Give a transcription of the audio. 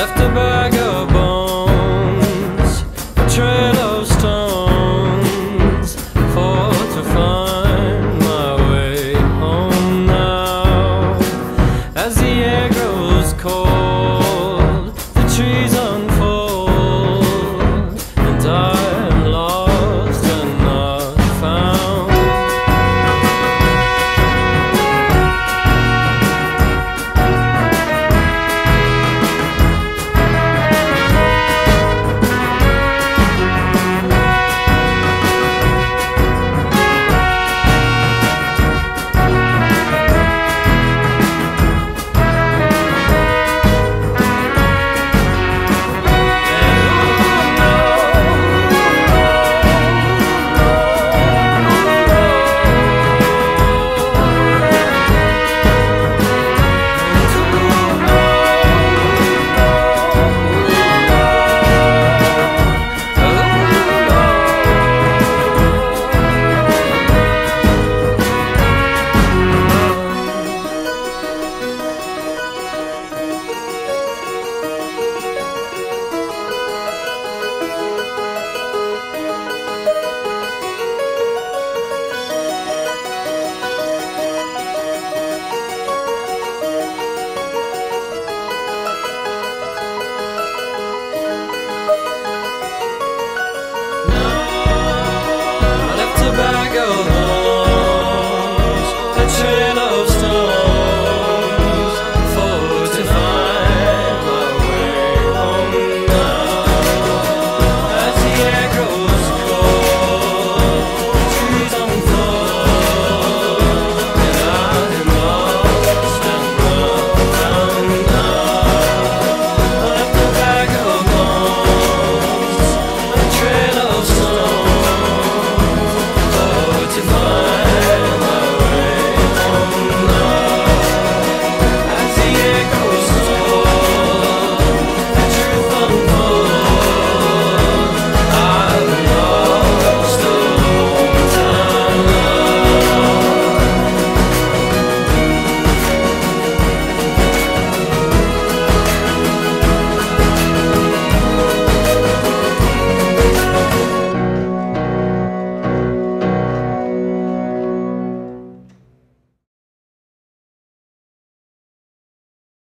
left a bag of bones, a trail of stones, for to find my way home now. As the air grows cold, the trees are. 내려놓